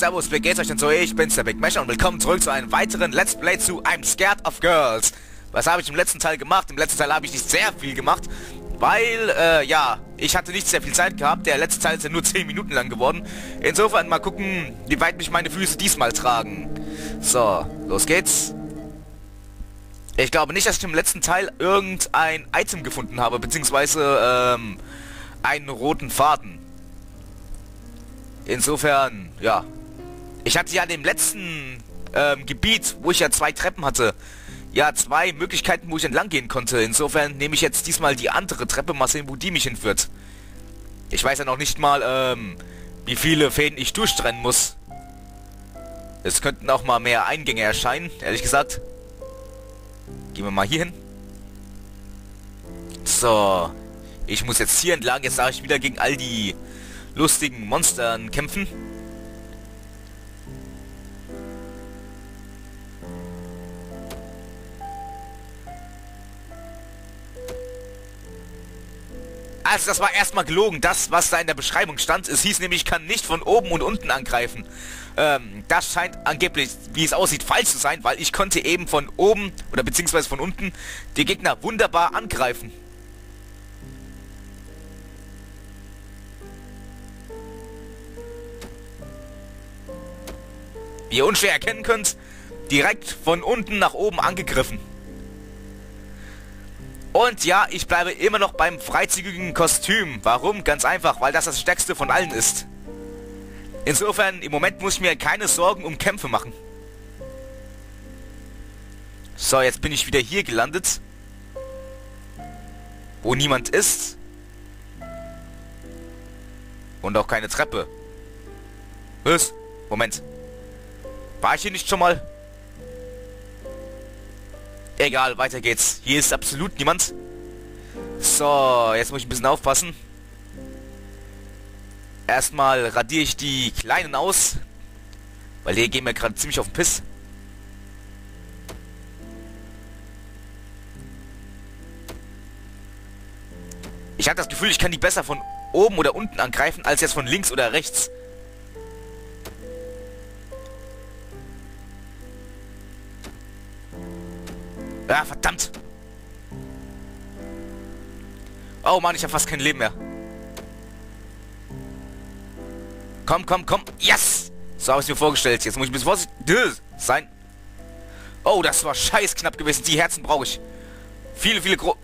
Servus, wie geht's euch denn so? Ich bin's, der Big Mesher und willkommen zurück zu einem weiteren Let's Play zu I'm Scared of Girls. Was habe ich im letzten Teil gemacht? Im letzten Teil habe ich nicht sehr viel gemacht, weil, äh, ja, ich hatte nicht sehr viel Zeit gehabt. Der letzte Teil ist ja nur 10 Minuten lang geworden. Insofern mal gucken, wie weit mich meine Füße diesmal tragen. So, los geht's. Ich glaube nicht, dass ich im letzten Teil irgendein Item gefunden habe, beziehungsweise, ähm, einen roten Faden. Insofern, ja. Ich hatte ja dem letzten ähm, Gebiet, wo ich ja zwei Treppen hatte, ja zwei Möglichkeiten, wo ich entlang gehen konnte. Insofern nehme ich jetzt diesmal die andere Treppe, mal sehen, wo die mich hinführt. Ich weiß ja noch nicht mal, ähm, wie viele Fäden ich durchtrennen muss. Es könnten auch mal mehr Eingänge erscheinen, ehrlich gesagt. Gehen wir mal hier hin. So. Ich muss jetzt hier entlang, jetzt sage ich wieder gegen all die lustigen Monstern kämpfen. Also das war erstmal gelogen. Das, was da in der Beschreibung stand, es hieß nämlich, ich kann nicht von oben und unten angreifen. Ähm, das scheint angeblich, wie es aussieht, falsch zu sein, weil ich konnte eben von oben oder beziehungsweise von unten die Gegner wunderbar angreifen. Wie ihr unschwer erkennen könnt, direkt von unten nach oben angegriffen. Und ja, ich bleibe immer noch beim freizügigen Kostüm. Warum? Ganz einfach, weil das das stärkste von allen ist. Insofern, im Moment muss ich mir keine Sorgen um Kämpfe machen. So, jetzt bin ich wieder hier gelandet. Wo niemand ist. Und auch keine Treppe. Was? Moment. War ich hier nicht schon mal? Egal, weiter geht's. Hier ist absolut niemand. So, jetzt muss ich ein bisschen aufpassen. Erstmal radiere ich die Kleinen aus. Weil hier gehen wir gerade ziemlich auf den Piss. Ich habe das Gefühl, ich kann die besser von oben oder unten angreifen, als jetzt von links oder rechts. Ja, verdammt. Oh Mann, ich habe fast kein Leben mehr. Komm, komm, komm. Yes! So habe ich mir vorgestellt. Jetzt muss ich ein bisschen vorsichtig sein. Oh, das war scheiß knapp gewesen. Die Herzen brauche ich. Viele, viele gro...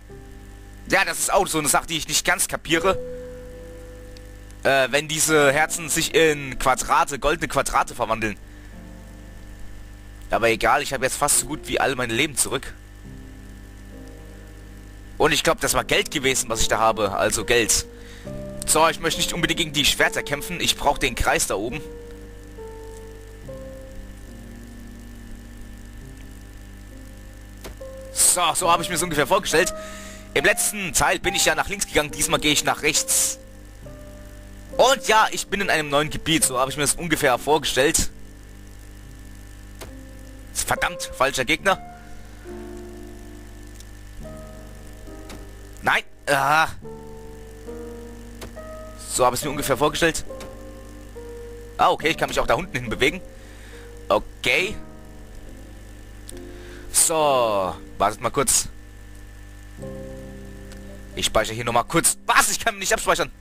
Ja, das ist auch so eine Sache, die ich nicht ganz kapiere. Äh, wenn diese Herzen sich in Quadrate, goldene Quadrate verwandeln. Aber egal, ich habe jetzt fast so gut wie alle meine Leben zurück. Und ich glaube, das war Geld gewesen, was ich da habe. Also Geld. So, ich möchte nicht unbedingt gegen die Schwerter kämpfen. Ich brauche den Kreis da oben. So, so habe ich mir so ungefähr vorgestellt. Im letzten Teil bin ich ja nach links gegangen. Diesmal gehe ich nach rechts. Und ja, ich bin in einem neuen Gebiet. So habe ich mir das ungefähr vorgestellt. Verdammt, falscher Gegner. Nein! Ah. So habe ich es mir ungefähr vorgestellt. Ah, okay, ich kann mich auch da unten hin bewegen. Okay. So, wartet mal kurz. Ich speichere hier nochmal kurz. Was? Ich kann mich nicht abspeichern.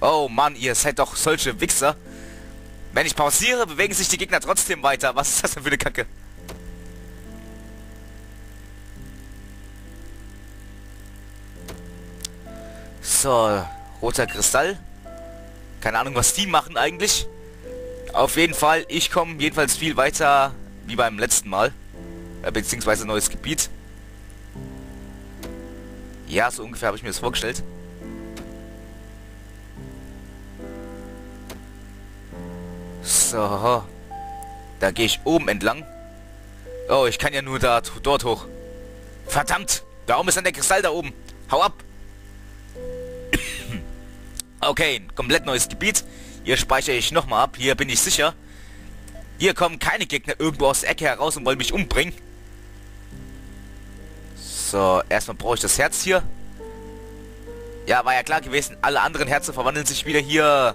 Oh Mann, ihr seid doch solche Wichser. Wenn ich pausiere, bewegen sich die Gegner trotzdem weiter. Was ist das denn für eine Kacke? So, roter Kristall. Keine Ahnung, was die machen eigentlich. Auf jeden Fall, ich komme jedenfalls viel weiter wie beim letzten Mal. Äh, beziehungsweise neues Gebiet. Ja, so ungefähr habe ich mir das vorgestellt. So. Da gehe ich oben entlang. Oh, ich kann ja nur da dort hoch. Verdammt! Warum ist dann der Kristall da oben? Hau ab! Okay, ein komplett neues Gebiet. Hier speichere ich nochmal ab. Hier bin ich sicher. Hier kommen keine Gegner irgendwo aus der Ecke heraus und wollen mich umbringen. So, erstmal brauche ich das Herz hier. Ja, war ja klar gewesen, alle anderen Herzen verwandeln sich wieder hier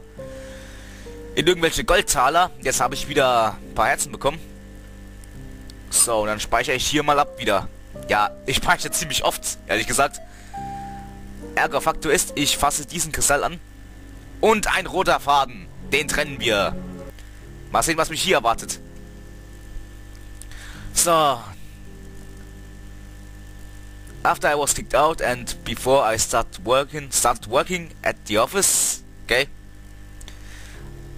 in irgendwelche Goldtaler. Jetzt habe ich wieder ein paar Herzen bekommen. So, und dann speichere ich hier mal ab wieder. Ja, ich speichere ziemlich oft, ehrlich gesagt. Ärgerfaktor ist, ich fasse diesen Kristall an. Und ein roter Faden. Den trennen wir. Mal sehen, was mich hier erwartet. So. After I was kicked out and before I start working, started working at the office, okay?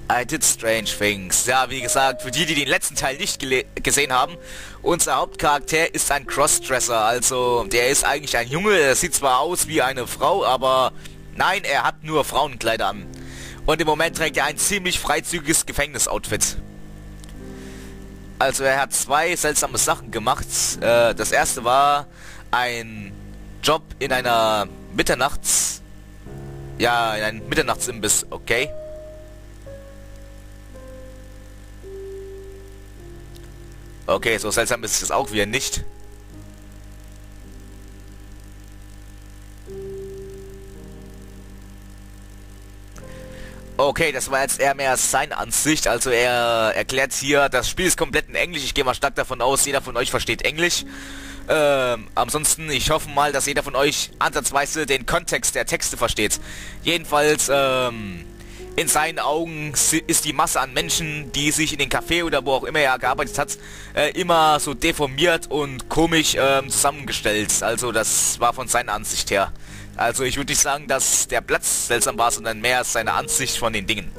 I did strange things. Ja, wie gesagt, für die, die den letzten Teil nicht gesehen haben, unser Hauptcharakter ist ein Crossdresser. Also, der ist eigentlich ein Junge, er sieht zwar aus wie eine Frau, aber nein, er hat nur Frauenkleider an. Und im Moment trägt er ein ziemlich freizügiges Gefängnisoutfit. Also, er hat zwei seltsame Sachen gemacht. Äh, das erste war ein Job in einer Mitternachts... Ja, in einem Mitternachtsimbiss, okay? Okay, so seltsam ist es auch wieder nicht. Okay, das war jetzt eher mehr seine Ansicht. Also er erklärt hier, das Spiel ist komplett in Englisch. Ich gehe mal stark davon aus, jeder von euch versteht Englisch. Ähm, ansonsten, ich hoffe mal, dass jeder von euch ansatzweise den Kontext der Texte versteht. Jedenfalls, ähm, in seinen Augen ist die Masse an Menschen, die sich in den Café oder wo auch immer er gearbeitet hat, äh, immer so deformiert und komisch ähm, zusammengestellt. Also das war von seiner Ansicht her. Also ich würde nicht sagen, dass der Platz seltsam war, sondern mehr seine Ansicht von den Dingen.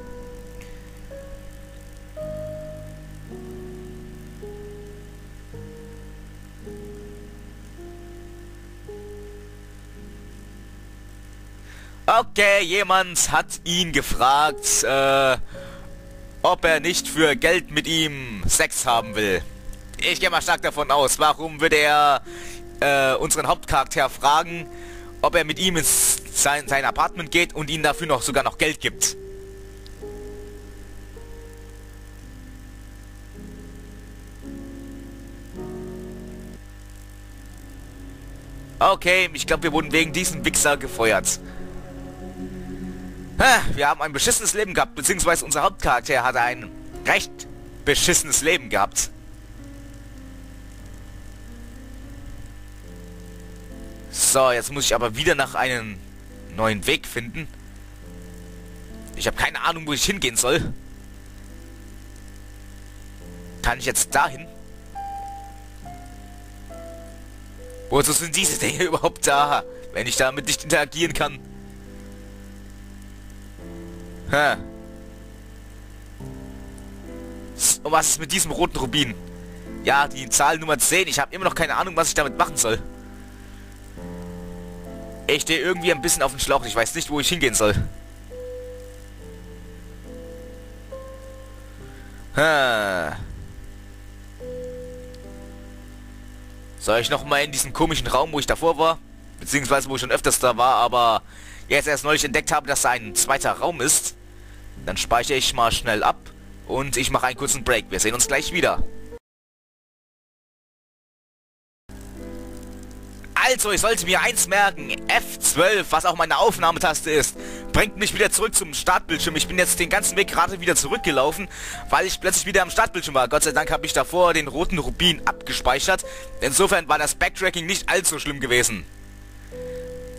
Okay, jemand hat ihn gefragt, äh, ob er nicht für Geld mit ihm Sex haben will. Ich gehe mal stark davon aus. Warum würde er äh, unseren Hauptcharakter fragen, ob er mit ihm ins sein, sein Apartment geht und ihm dafür noch sogar noch Geld gibt? Okay, ich glaube, wir wurden wegen diesem Wichser gefeuert. Wir haben ein beschissenes Leben gehabt, beziehungsweise unser Hauptcharakter hat ein recht beschissenes Leben gehabt. So, jetzt muss ich aber wieder nach einem neuen Weg finden. Ich habe keine Ahnung, wo ich hingehen soll. Kann ich jetzt dahin? Wozu sind diese Dinge überhaupt da, wenn ich damit nicht interagieren kann? Hä? Und was ist mit diesem roten Rubin? Ja, die Zahl Nummer 10. Ich habe immer noch keine Ahnung, was ich damit machen soll. Ich stehe irgendwie ein bisschen auf dem Schlauch. Ich weiß nicht, wo ich hingehen soll. Hä? Soll ich noch mal in diesen komischen Raum, wo ich davor war? Beziehungsweise, wo ich schon öfters da war, aber jetzt erst neulich entdeckt habe, dass da ein zweiter Raum ist. Dann speichere ich mal schnell ab und ich mache einen kurzen Break. Wir sehen uns gleich wieder. Also, ich sollte mir eins merken. F12, was auch meine Aufnahmetaste ist, bringt mich wieder zurück zum Startbildschirm. Ich bin jetzt den ganzen Weg gerade wieder zurückgelaufen, weil ich plötzlich wieder am Startbildschirm war. Gott sei Dank habe ich davor den roten Rubin abgespeichert. Insofern war das Backtracking nicht allzu schlimm gewesen.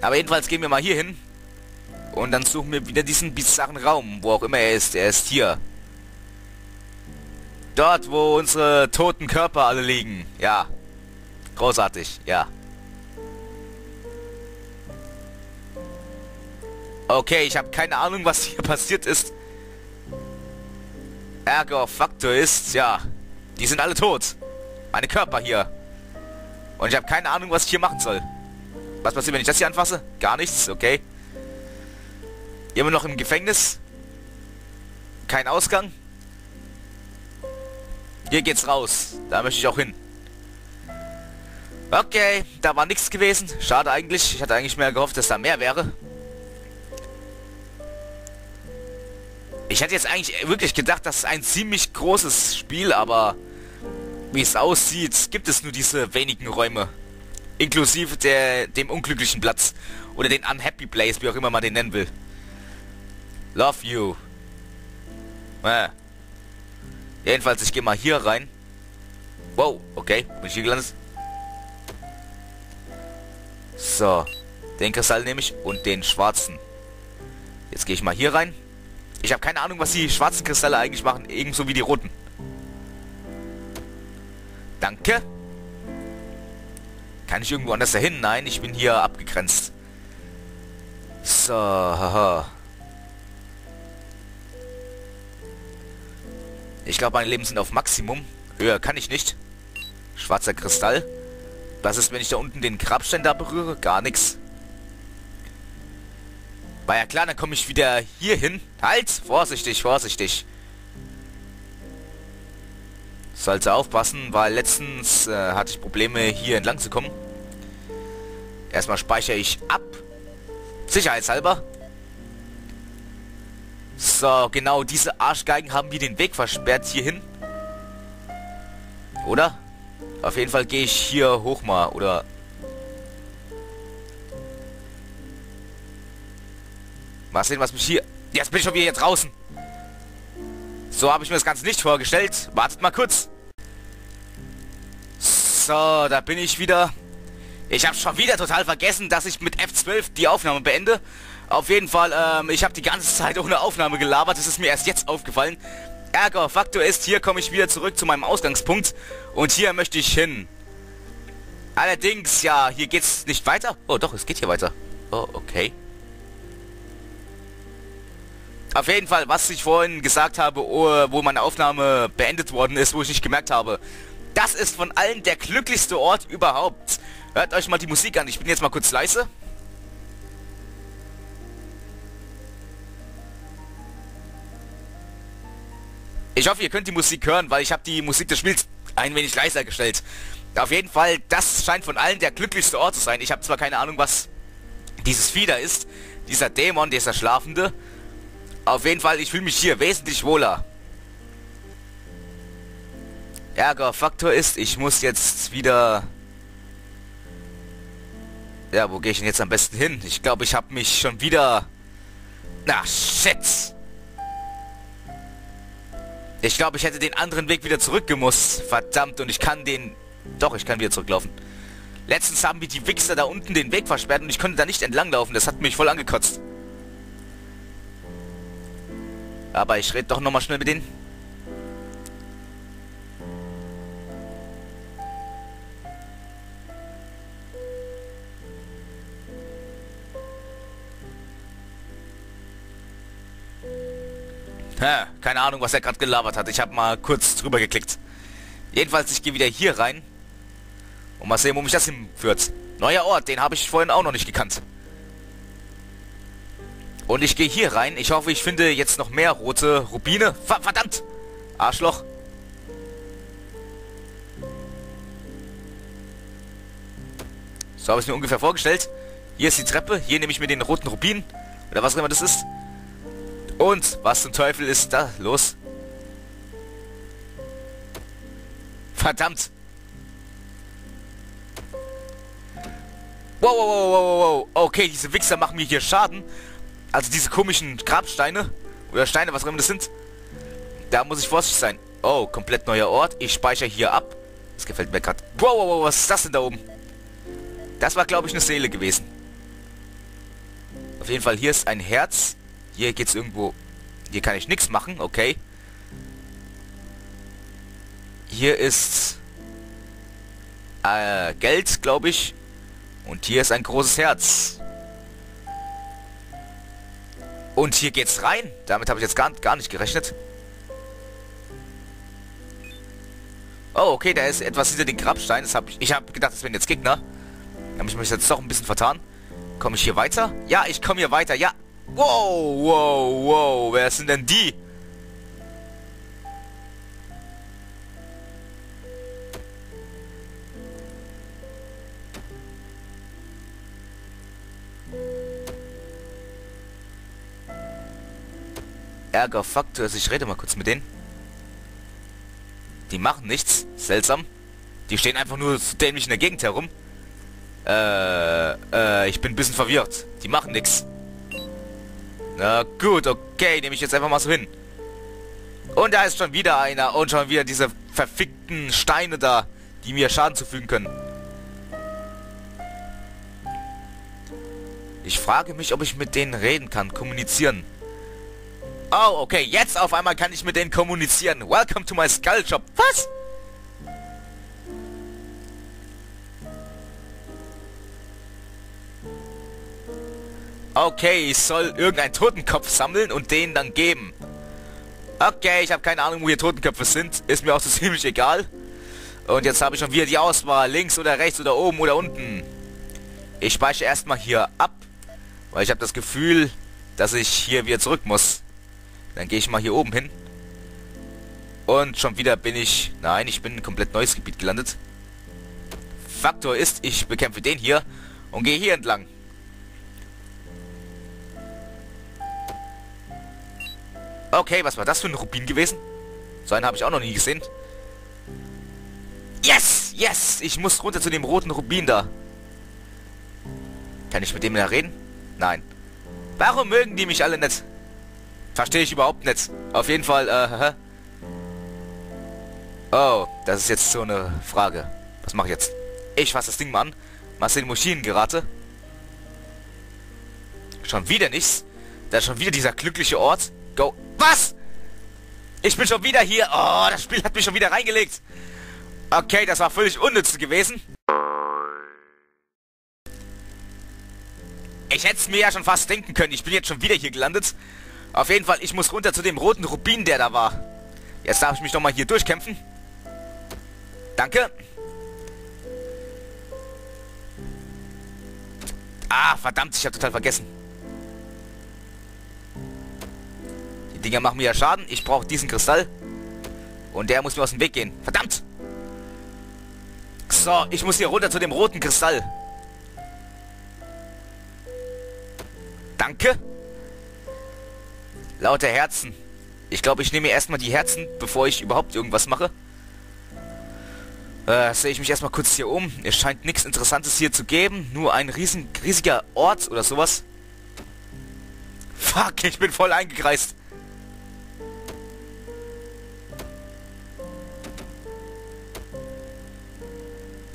Aber jedenfalls gehen wir mal hier hin. Und dann suchen wir wieder diesen bizarren Raum, wo auch immer er ist. Er ist hier. Dort, wo unsere toten Körper alle liegen. Ja. Großartig, ja. Okay, ich habe keine Ahnung, was hier passiert ist. Ärgerfaktor ist, ja, die sind alle tot. Meine Körper hier. Und ich habe keine Ahnung, was ich hier machen soll. Was passiert, wenn ich das hier anfasse? Gar nichts, okay. Immer noch im Gefängnis. Kein Ausgang. Hier geht's raus. Da möchte ich auch hin. Okay, da war nichts gewesen. Schade eigentlich. Ich hatte eigentlich mehr gehofft, dass da mehr wäre. Ich hätte jetzt eigentlich wirklich gedacht, das ist ein ziemlich großes Spiel, aber wie es aussieht, gibt es nur diese wenigen Räume. Inklusive der, dem unglücklichen Platz. Oder den Unhappy Place, wie auch immer man den nennen will. Love you. Äh. Jedenfalls, ich gehe mal hier rein. Wow, okay. Bin ich hier gelandet? So. Den Kristall nehme ich und den schwarzen. Jetzt gehe ich mal hier rein. Ich habe keine Ahnung, was die schwarzen Kristalle eigentlich machen. Ebenso wie die roten. Danke. Kann ich irgendwo anders dahin? Nein, ich bin hier abgegrenzt. So. Ich glaube, meine Leben sind auf Maximum. Höher kann ich nicht. Schwarzer Kristall. Was ist, wenn ich da unten den Grabstein da berühre? Gar nichts. War ja klar, dann komme ich wieder hier hin. Halt! Vorsichtig, vorsichtig. Sollte aufpassen, weil letztens äh, hatte ich Probleme, hier entlang zu kommen. Erstmal speichere ich ab. Sicherheitshalber. So, genau, diese Arschgeigen haben mir den Weg versperrt hierhin. Oder? Auf jeden Fall gehe ich hier hoch mal, oder... Mal sehen, was mich hier... Jetzt bin ich schon wieder hier draußen. So habe ich mir das Ganze nicht vorgestellt. Wartet mal kurz. So, da bin ich wieder. Ich habe schon wieder total vergessen, dass ich mit F12 die Aufnahme beende. Auf jeden Fall, ähm, ich habe die ganze Zeit ohne Aufnahme gelabert. Das ist mir erst jetzt aufgefallen. Ärger, Faktor ist, hier komme ich wieder zurück zu meinem Ausgangspunkt. Und hier möchte ich hin. Allerdings, ja, hier geht's nicht weiter. Oh, doch, es geht hier weiter. Oh, okay. Auf jeden Fall, was ich vorhin gesagt habe, oh, wo meine Aufnahme beendet worden ist, wo ich nicht gemerkt habe. Das ist von allen der glücklichste Ort überhaupt. Hört euch mal die Musik an. Ich bin jetzt mal kurz leise. Ich hoffe, ihr könnt die Musik hören, weil ich habe die Musik des Spiels ein wenig leiser gestellt. Auf jeden Fall, das scheint von allen der glücklichste Ort zu sein. Ich habe zwar keine Ahnung, was dieses da ist. Dieser Dämon, dieser Schlafende. Auf jeden Fall, ich fühle mich hier wesentlich wohler. Ärgerfaktor ist, ich muss jetzt wieder... Ja, wo gehe ich denn jetzt am besten hin? Ich glaube, ich habe mich schon wieder... Na, shit! Ich glaube, ich hätte den anderen Weg wieder zurückgemusst. Verdammt, und ich kann den... Doch, ich kann wieder zurücklaufen. Letztens haben wir die Wichser da unten den Weg versperrt und ich konnte da nicht entlanglaufen. Das hat mich voll angekotzt. Aber ich rede doch nochmal schnell mit denen. Ha, keine Ahnung, was er gerade gelabert hat. Ich habe mal kurz drüber geklickt. Jedenfalls, ich gehe wieder hier rein. Und mal sehen, wo mich das hinführt. Neuer Ort, den habe ich vorhin auch noch nicht gekannt. Und ich gehe hier rein. Ich hoffe, ich finde jetzt noch mehr rote Rubine. Ver verdammt! Arschloch. So habe ich mir ungefähr vorgestellt. Hier ist die Treppe. Hier nehme ich mir den roten Rubin. Oder was auch immer das ist. Und was zum Teufel ist da los? Verdammt! Wow, wow, wow, wow, wow. Okay, diese Wichser machen mir hier Schaden. Also diese komischen Grabsteine. Oder Steine, was auch immer das sind. Da muss ich vorsichtig sein. Oh, komplett neuer Ort. Ich speichere hier ab. Das gefällt mir gerade. Wow, wow, wow, was ist das denn da oben? Das war, glaube ich, eine Seele gewesen. Auf jeden Fall, hier ist ein Herz. Hier geht's irgendwo... Hier kann ich nichts machen, okay. Hier ist... Äh, Geld, glaube ich. Und hier ist ein großes Herz. Und hier geht's rein. Damit habe ich jetzt gar, gar nicht gerechnet. Oh, okay, da ist etwas hinter den Grabstein. Das hab ich ich habe gedacht, das wären jetzt Gegner. Da habe ich mich jetzt doch ein bisschen vertan. Komme ich hier weiter? Ja, ich komme hier weiter. Ja, Wow, wow, wow. Wer sind denn die? Ärgerfaktor, also ich rede mal kurz mit denen. Die machen nichts. Seltsam. Die stehen einfach nur so dämlich in der Gegend herum. Äh, äh, ich bin ein bisschen verwirrt. Die machen nix. Na gut, okay, nehme ich jetzt einfach mal so hin. Und da ist schon wieder einer und schon wieder diese verfickten Steine da, die mir Schaden zufügen können. Ich frage mich, ob ich mit denen reden kann, kommunizieren. Oh, okay, jetzt auf einmal kann ich mit denen kommunizieren. Welcome to my Skull Shop. Was? Okay, ich soll irgendeinen Totenkopf sammeln und den dann geben. Okay, ich habe keine Ahnung, wo hier Totenköpfe sind. Ist mir auch so ziemlich egal. Und jetzt habe ich schon wieder die Auswahl. Links oder rechts oder oben oder unten. Ich speichere erstmal hier ab. Weil ich habe das Gefühl, dass ich hier wieder zurück muss. Dann gehe ich mal hier oben hin. Und schon wieder bin ich... Nein, ich bin in ein komplett neues Gebiet gelandet. Faktor ist, ich bekämpfe den hier und gehe hier entlang. Okay, was war das für ein Rubin gewesen? So einen habe ich auch noch nie gesehen. Yes! Yes! Ich muss runter zu dem roten Rubin da. Kann ich mit dem da reden? Nein. Warum mögen die mich alle nicht? Verstehe ich überhaupt nicht. Auf jeden Fall, äh, Oh, das ist jetzt so eine Frage. Was mache ich jetzt? Ich fasse das Ding mal an. Mach den Maschinen gerate. Schon wieder nichts. Da ist schon wieder dieser glückliche Ort. Go. Was? Ich bin schon wieder hier. Oh, das Spiel hat mich schon wieder reingelegt. Okay, das war völlig unnütz gewesen. Ich hätte es mir ja schon fast denken können. Ich bin jetzt schon wieder hier gelandet. Auf jeden Fall, ich muss runter zu dem roten Rubin, der da war. Jetzt darf ich mich nochmal hier durchkämpfen. Danke. Ah, verdammt, ich habe total vergessen. Die Dinger machen mir ja Schaden. Ich brauche diesen Kristall. Und der muss mir aus dem Weg gehen. Verdammt! So, ich muss hier runter zu dem roten Kristall. Danke. Lauter Herzen. Ich glaube, ich nehme erstmal die Herzen, bevor ich überhaupt irgendwas mache. Äh, sehe ich mich erstmal kurz hier um. Es scheint nichts Interessantes hier zu geben. Nur ein riesen, riesiger Ort oder sowas. Fuck, ich bin voll eingekreist.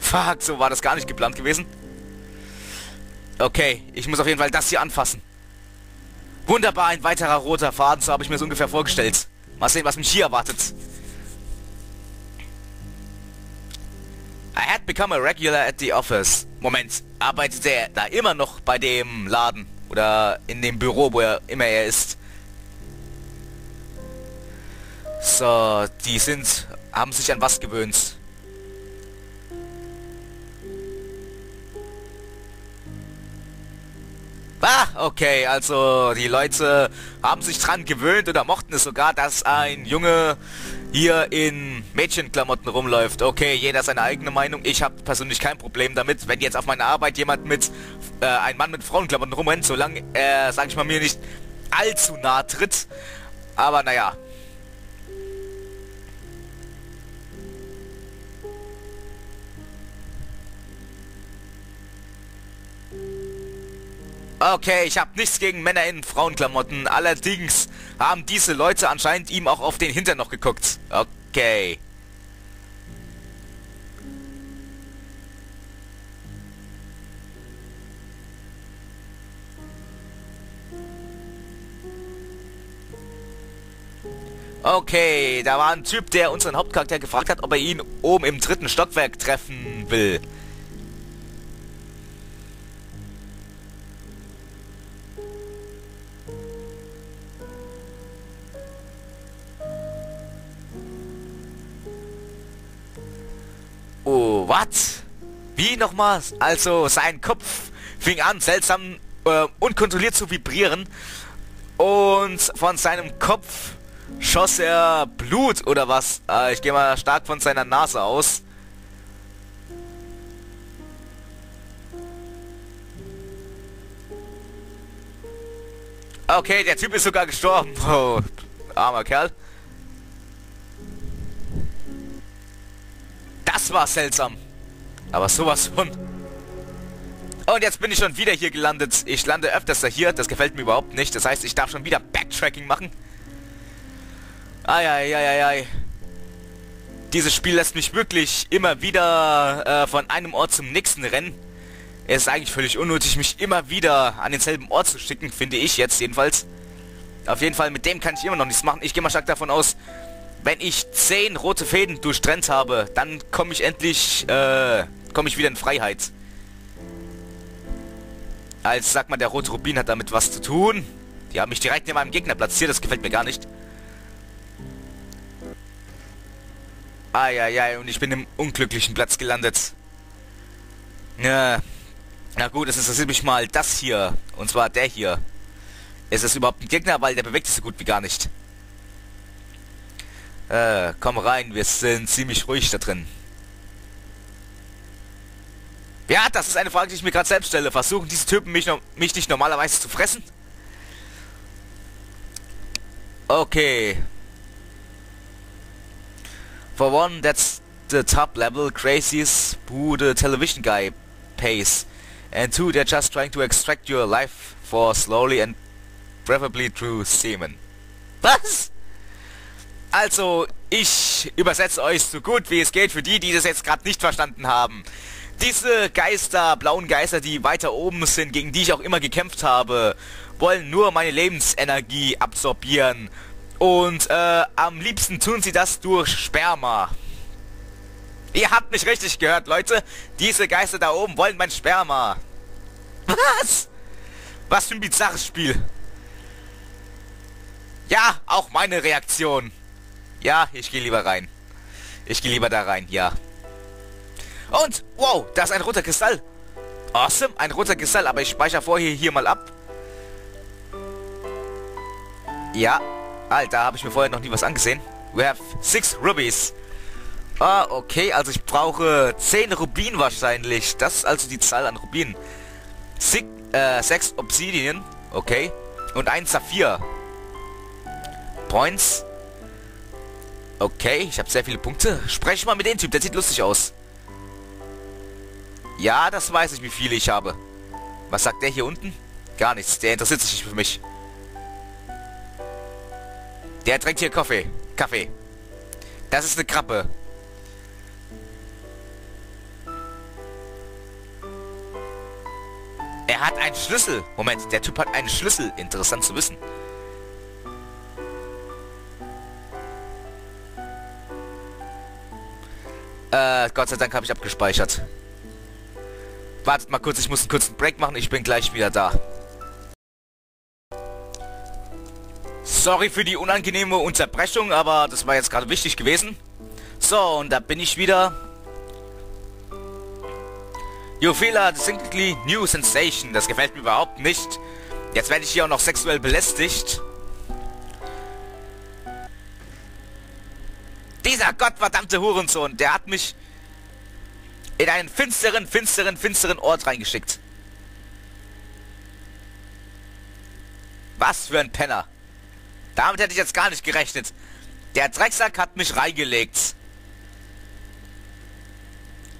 Fuck, so war das gar nicht geplant gewesen. Okay, ich muss auf jeden Fall das hier anfassen. Wunderbar, ein weiterer roter Faden, so habe ich mir so ungefähr vorgestellt. Mal sehen, was mich hier erwartet. I had become a regular at the office. Moment, arbeitet er da immer noch bei dem Laden? Oder in dem Büro, wo er immer er ist? So, die sind, haben sich an was gewöhnt. Ah, okay, also die Leute haben sich dran gewöhnt oder mochten es sogar, dass ein Junge hier in Mädchenklamotten rumläuft. Okay, jeder seine eigene Meinung. Ich habe persönlich kein Problem damit, wenn jetzt auf meiner Arbeit jemand mit, äh, ein Mann mit Frauenklamotten rumrennt, solange er, sag ich mal, mir nicht allzu nah tritt. Aber naja, Okay, ich habe nichts gegen Männer in Frauenklamotten. Allerdings haben diese Leute anscheinend ihm auch auf den Hintern noch geguckt. Okay. Okay, da war ein Typ, der unseren Hauptcharakter gefragt hat, ob er ihn oben im dritten Stockwerk treffen will. Wie nochmal? Also sein Kopf fing an seltsam äh, unkontrolliert zu vibrieren und von seinem Kopf schoss er Blut oder was? Äh, ich gehe mal stark von seiner Nase aus. Okay, der Typ ist sogar gestorben. Oh, armer Kerl. Das war seltsam. Aber sowas von... Und jetzt bin ich schon wieder hier gelandet. Ich lande öfters hier. Das gefällt mir überhaupt nicht. Das heißt, ich darf schon wieder Backtracking machen. Eieieiei. Dieses Spiel lässt mich wirklich immer wieder äh, von einem Ort zum nächsten rennen. Es ist eigentlich völlig unnötig, mich immer wieder an denselben Ort zu schicken, finde ich jetzt jedenfalls. Auf jeden Fall, mit dem kann ich immer noch nichts machen. Ich gehe mal stark davon aus, wenn ich 10 rote Fäden durchtrennt habe, dann komme ich endlich, äh, komme ich wieder in Freiheit. Als, sag mal, der rote Rubin hat damit was zu tun. Die haben mich direkt neben meinem Gegner platziert, das gefällt mir gar nicht. Eieiei, und ich bin im unglücklichen Platz gelandet. Ja, na gut, es interessiert mich mal das hier. Und zwar der hier. Ist es überhaupt ein Gegner? Weil der bewegt sich so gut wie gar nicht. Äh, komm rein, wir sind ziemlich ruhig da drin. Ja, das ist eine Frage, die ich mir gerade selbst stelle. Versuchen diese Typen mich, no mich nicht normalerweise zu fressen? Okay. For one, that's the top level crazies who the television guy pays. And two, they're just trying to extract your life for slowly and preferably through semen. Was? Also, ich übersetze euch so gut wie es geht für die, die das jetzt gerade nicht verstanden haben. Diese Geister, blauen Geister, die weiter oben sind, gegen die ich auch immer gekämpft habe, wollen nur meine Lebensenergie absorbieren. Und äh, am liebsten tun sie das durch Sperma. Ihr habt mich richtig gehört, Leute. Diese Geister da oben wollen mein Sperma. Was? Was für ein bizarres Spiel. Ja, auch meine Reaktion. Ja, ich gehe lieber rein. Ich gehe lieber da rein, ja. Und, wow, da ist ein roter Kristall. Awesome, ein roter Kristall, aber ich speichere vorher hier mal ab. Ja, Alter, habe ich mir vorher noch nie was angesehen. We have six rubies. Ah, okay, also ich brauche 10 Rubin wahrscheinlich. Das ist also die Zahl an Rubinen. Six, äh, 6 Obsidian, okay. Und ein Saphir. Points. Okay, ich habe sehr viele Punkte. Spreche mal mit dem Typ, der sieht lustig aus. Ja, das weiß ich, wie viele ich habe. Was sagt der hier unten? Gar nichts. Der interessiert sich nicht für mich. Der trinkt hier Kaffee. Kaffee. Das ist eine Krabbe. Er hat einen Schlüssel. Moment, der Typ hat einen Schlüssel. Interessant zu wissen. Äh, Gott sei Dank habe ich abgespeichert. Wartet mal kurz, ich muss einen kurzen Break machen. Ich bin gleich wieder da. Sorry für die unangenehme Unterbrechung, aber das war jetzt gerade wichtig gewesen. So, und da bin ich wieder. You feel a distinctly new sensation. Das gefällt mir überhaupt nicht. Jetzt werde ich hier auch noch sexuell belästigt. Dieser gottverdammte Hurensohn, der hat mich in einen finsteren, finsteren, finsteren Ort reingeschickt. Was für ein Penner. Damit hätte ich jetzt gar nicht gerechnet. Der Drecksack hat mich reingelegt.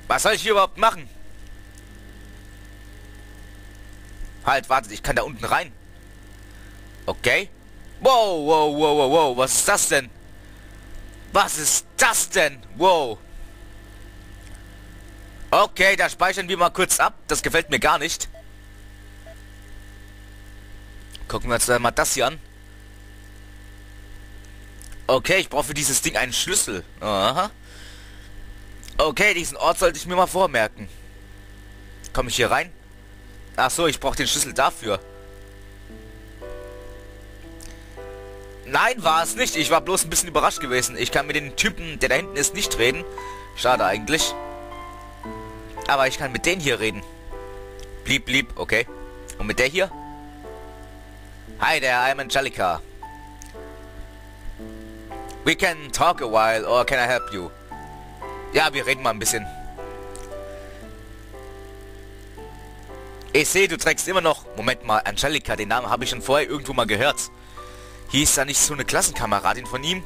Was soll ich hier überhaupt machen? Halt, wartet, ich kann da unten rein. Okay. Wow, wow, wow, wow, wow. Was ist das denn? Was ist das denn? Wow. Okay, da speichern wir mal kurz ab. Das gefällt mir gar nicht. Gucken wir uns mal das hier an. Okay, ich brauche für dieses Ding einen Schlüssel. Aha. Okay, diesen Ort sollte ich mir mal vormerken. Komme ich hier rein? Ach so, ich brauche den Schlüssel dafür. Nein, war es nicht. Ich war bloß ein bisschen überrascht gewesen. Ich kann mit dem Typen, der da hinten ist, nicht reden. Schade eigentlich. Aber ich kann mit denen hier reden. Blieb, blieb, okay. Und mit der hier? Hi there, I'm Angelica. We can talk a while, or can I help you? Ja, wir reden mal ein bisschen. Ich sehe, du trägst immer noch... Moment mal, Angelica, den Namen habe ich schon vorher irgendwo mal gehört. Hieß da nicht so eine Klassenkameradin von ihm?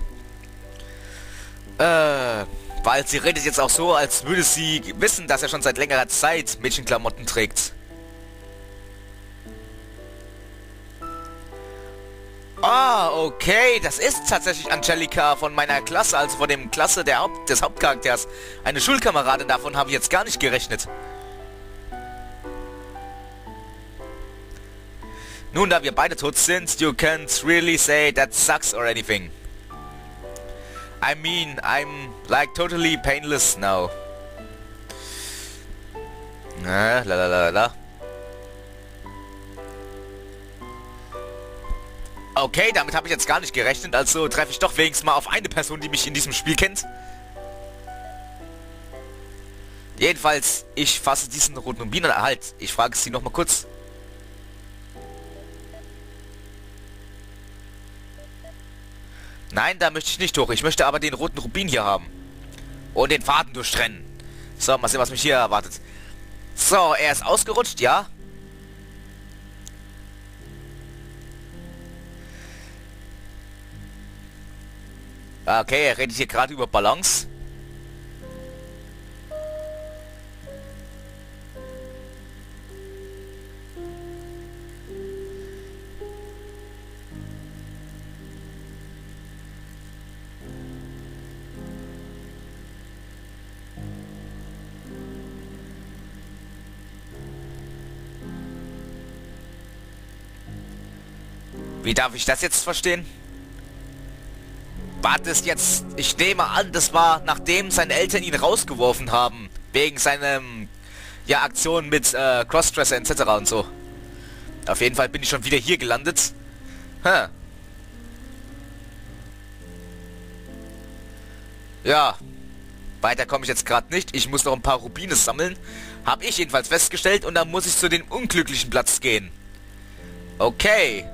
Äh, weil sie redet jetzt auch so, als würde sie wissen, dass er schon seit längerer Zeit Mädchenklamotten trägt. Ah, okay, das ist tatsächlich Angelika von meiner Klasse, also von dem Klasse der Haupt des Hauptcharakters. Eine Schulkameradin davon habe ich jetzt gar nicht gerechnet. Nun, da wir beide tot sind, you can't really say that sucks or anything. I mean, I'm like totally painless now. Na, la la la la. Okay, damit habe ich jetzt gar nicht gerechnet, also treffe ich doch wenigstens mal auf eine Person, die mich in diesem Spiel kennt. Jedenfalls, ich fasse diesen roten Rubin an. Halt, ich frage Sie noch mal kurz. Nein, da möchte ich nicht hoch. Ich möchte aber den roten Rubin hier haben. Und den Faden durchtrennen. So, mal sehen, was mich hier erwartet. So, er ist ausgerutscht, ja. Okay, er redet hier gerade über Balance. Wie darf ich das jetzt verstehen? War das jetzt... Ich nehme an, das war nachdem seine Eltern ihn rausgeworfen haben. Wegen seinem... Ja, Aktion mit äh, Crossdresser etc. und so. Auf jeden Fall bin ich schon wieder hier gelandet. Huh. Ja. Weiter komme ich jetzt gerade nicht. Ich muss noch ein paar Rubine sammeln. Habe ich jedenfalls festgestellt. Und dann muss ich zu dem unglücklichen Platz gehen. Okay.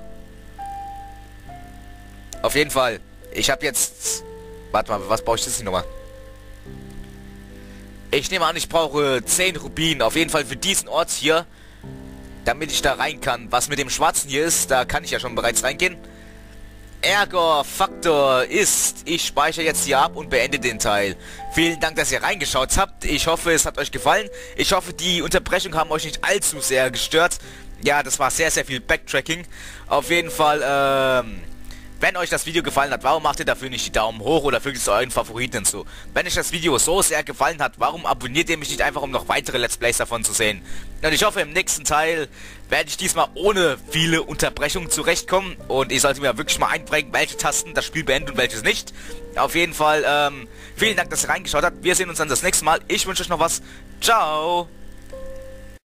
Auf jeden Fall. Ich habe jetzt... Warte mal, was brauche ich jetzt nochmal? Ich nehme an, ich brauche 10 Rubinen. Auf jeden Fall für diesen Ort hier. Damit ich da rein kann. Was mit dem Schwarzen hier ist, da kann ich ja schon bereits reingehen. Ärgerfaktor ist, ich speichere jetzt hier ab und beende den Teil. Vielen Dank, dass ihr reingeschaut habt. Ich hoffe, es hat euch gefallen. Ich hoffe, die Unterbrechungen haben euch nicht allzu sehr gestört. Ja, das war sehr, sehr viel Backtracking. Auf jeden Fall, ähm wenn euch das Video gefallen hat, warum macht ihr dafür nicht die Daumen hoch oder fügt es euren Favoriten hinzu? Wenn euch das Video so sehr gefallen hat, warum abonniert ihr mich nicht einfach, um noch weitere Let's Plays davon zu sehen? Und ich hoffe, im nächsten Teil werde ich diesmal ohne viele Unterbrechungen zurechtkommen. Und ich sollte mir wirklich mal einprägen, welche Tasten das Spiel beenden und welches nicht. Auf jeden Fall, ähm, vielen Dank, dass ihr reingeschaut habt. Wir sehen uns dann das nächste Mal. Ich wünsche euch noch was. Ciao!